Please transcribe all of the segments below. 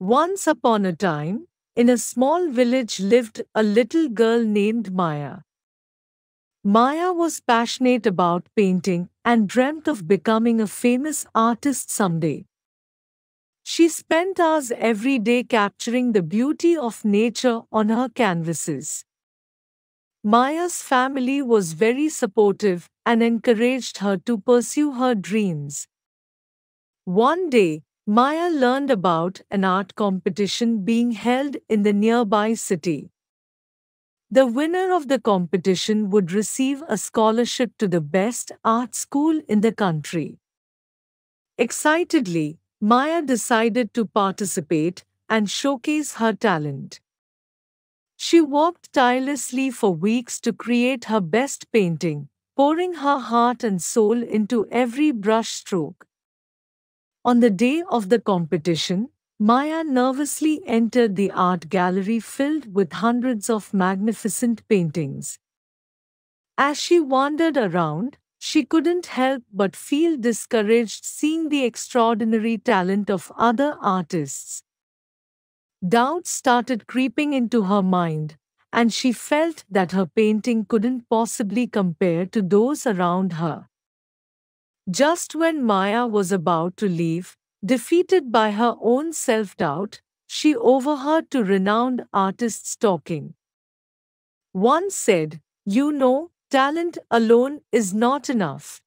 Once upon a time, in a small village lived a little girl named Maya. Maya was passionate about painting and dreamt of becoming a famous artist someday. She spent hours every day capturing the beauty of nature on her canvases. Maya's family was very supportive and encouraged her to pursue her dreams. One day, Maya learned about an art competition being held in the nearby city. The winner of the competition would receive a scholarship to the best art school in the country. Excitedly, Maya decided to participate and showcase her talent. She worked tirelessly for weeks to create her best painting, pouring her heart and soul into every brushstroke. On the day of the competition, Maya nervously entered the art gallery filled with hundreds of magnificent paintings. As she wandered around, she couldn't help but feel discouraged seeing the extraordinary talent of other artists. Doubts started creeping into her mind, and she felt that her painting couldn't possibly compare to those around her. Just when Maya was about to leave, defeated by her own self doubt, she overheard two renowned artists talking. One said, You know, talent alone is not enough.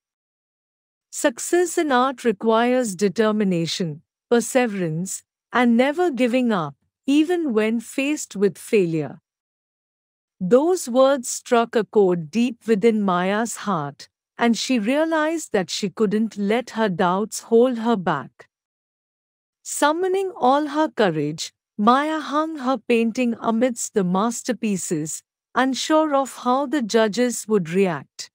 Success in art requires determination, perseverance, and never giving up even when faced with failure. Those words struck a chord deep within Maya's heart, and she realized that she couldn't let her doubts hold her back. Summoning all her courage, Maya hung her painting amidst the masterpieces, unsure of how the judges would react.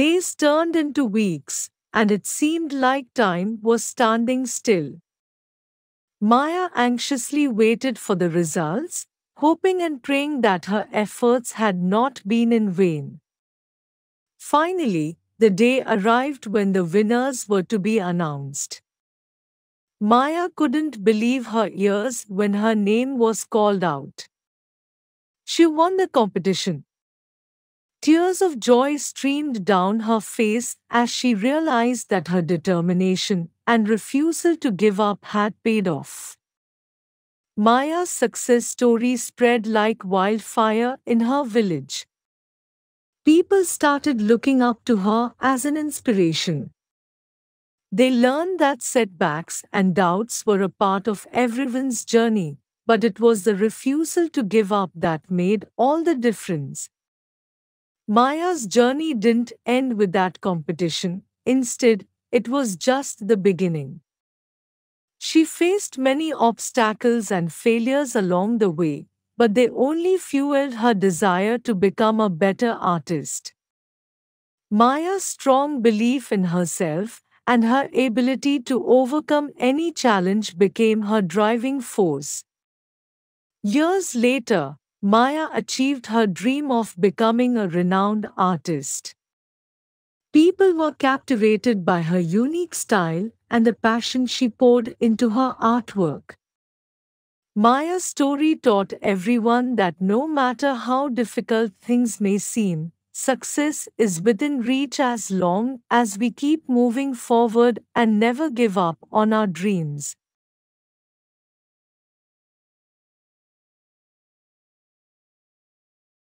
Days turned into weeks, and it seemed like time was standing still. Maya anxiously waited for the results, hoping and praying that her efforts had not been in vain. Finally, the day arrived when the winners were to be announced. Maya couldn't believe her ears when her name was called out. She won the competition. Tears of joy streamed down her face as she realized that her determination and refusal to give up had paid off. Maya's success story spread like wildfire in her village. People started looking up to her as an inspiration. They learned that setbacks and doubts were a part of everyone's journey, but it was the refusal to give up that made all the difference. Maya's journey didn't end with that competition. Instead, it was just the beginning. She faced many obstacles and failures along the way, but they only fueled her desire to become a better artist. Maya's strong belief in herself and her ability to overcome any challenge became her driving force. Years later, Maya achieved her dream of becoming a renowned artist. People were captivated by her unique style and the passion she poured into her artwork. Maya's story taught everyone that no matter how difficult things may seem, success is within reach as long as we keep moving forward and never give up on our dreams.